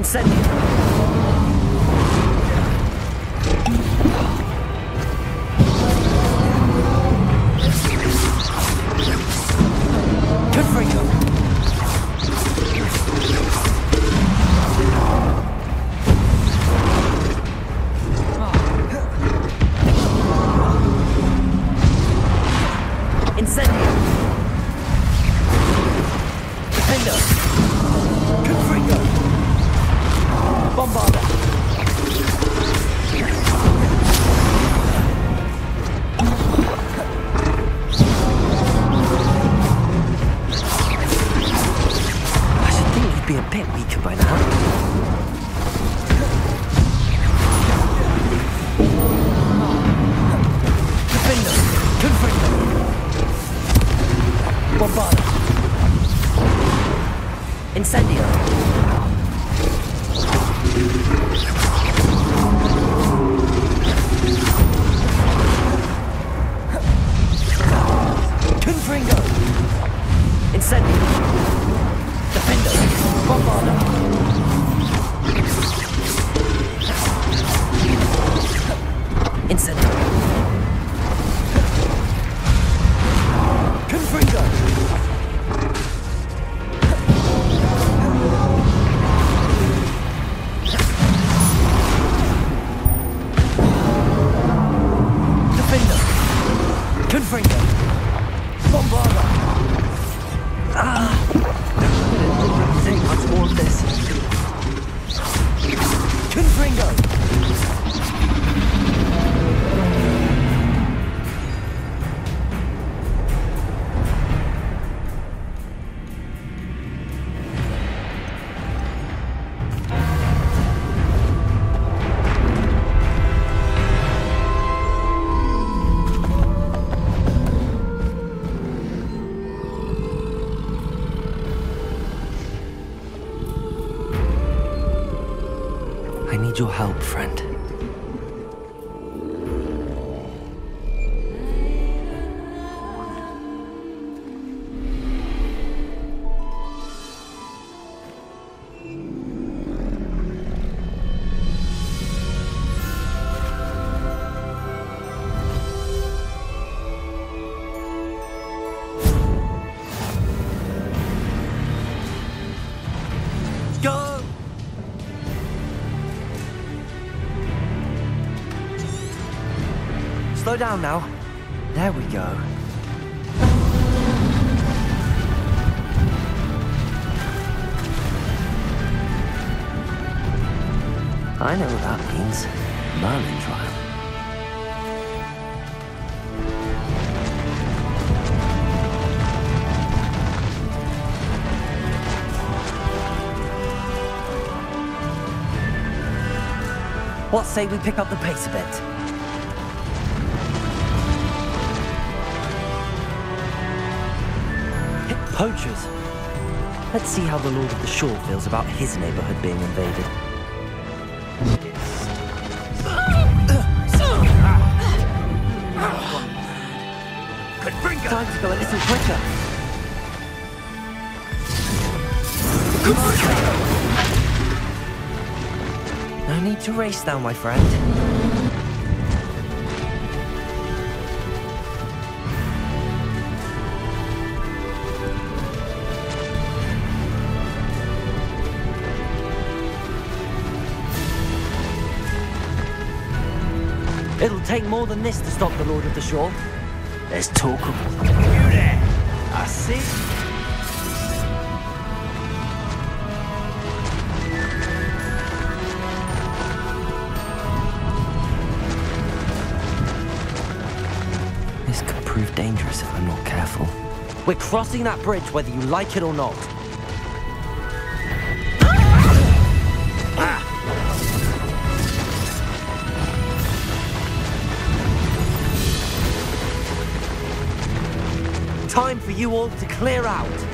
Incendio. Confirmed. Bombarda. Incendio. Confringo. Incendio. Defender. Bombarda. Your help, friend. Slow down now. There we go. I know what that means. Merlin trial. What say we pick up the pace a bit? Poachers. Let's see how the Lord of the Shore feels about his neighborhood being invaded. Time to go a little quicker. No need to race now, my friend. It'll take more than this to stop the Lord of the Shore. There's talk of... You there? I see. This could prove dangerous if I'm not careful. We're crossing that bridge whether you like it or not. You all to clear out.